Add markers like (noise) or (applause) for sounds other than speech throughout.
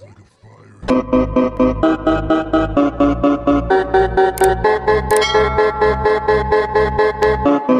Thank you.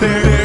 Ter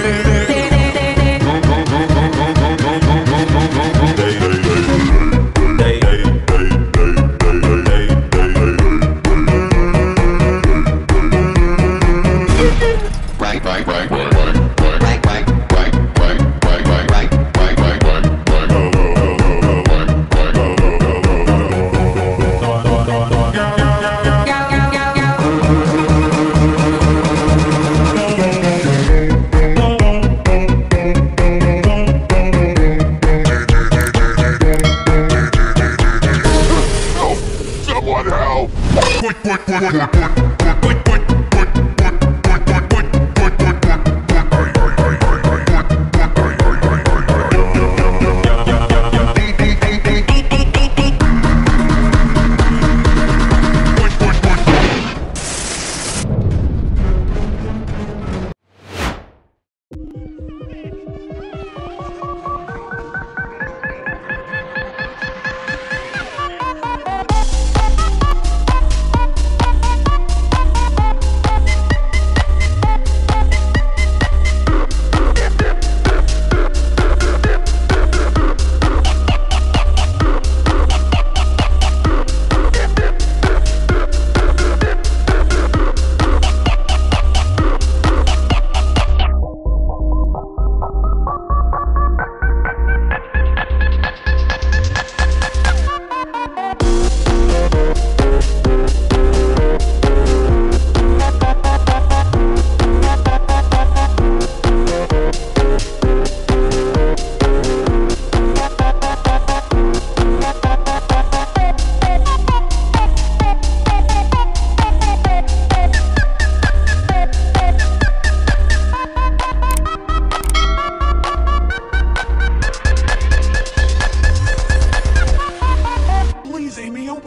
Fuck, fuck, fuck.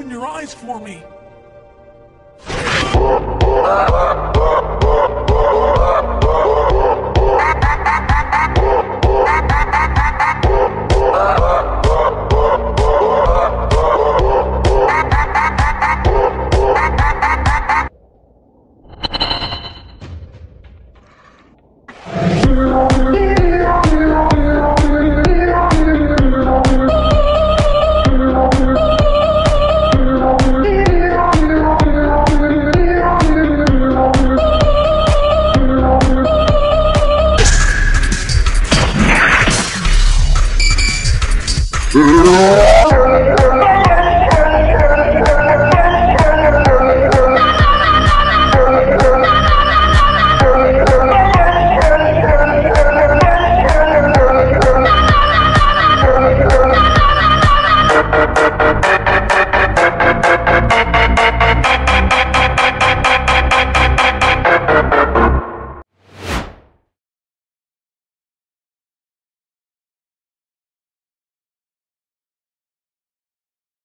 open your eyes for me. Yeah. (laughs) Oh,